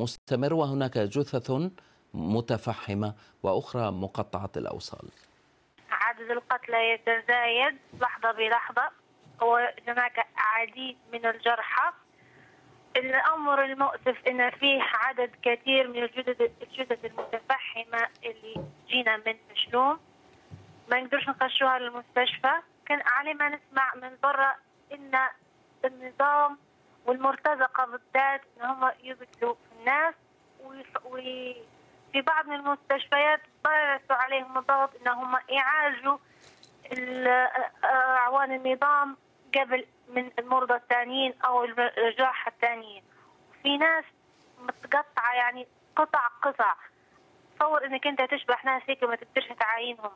مستمر وهناك جثث متفحمة وأخرى مقطعة الأوصال. عدد القتلى يتزايد لحظة بلحظة. وهناك عديد من الجرحى. الأمر المؤسف أن فيه عدد كثير من الجثث الجثث المتفحمة اللي جينا من مشلوم ما نقدرش نخشوها للمستشفى. كان علي ما نسمع من برا إن النظام والمرتزقة بالذات إن هم يقتلوا الناس وفي بعض من المستشفيات بارسوا عليهم الضغط إن هم يعالجوا أعوان النظام قبل من المرضى الثانيين أو الجراحة الثانيين. في ناس متقطعة يعني قطع قطع. تصور إنك أنت تشبح ناس هيك ما تقدرش تعاينهم.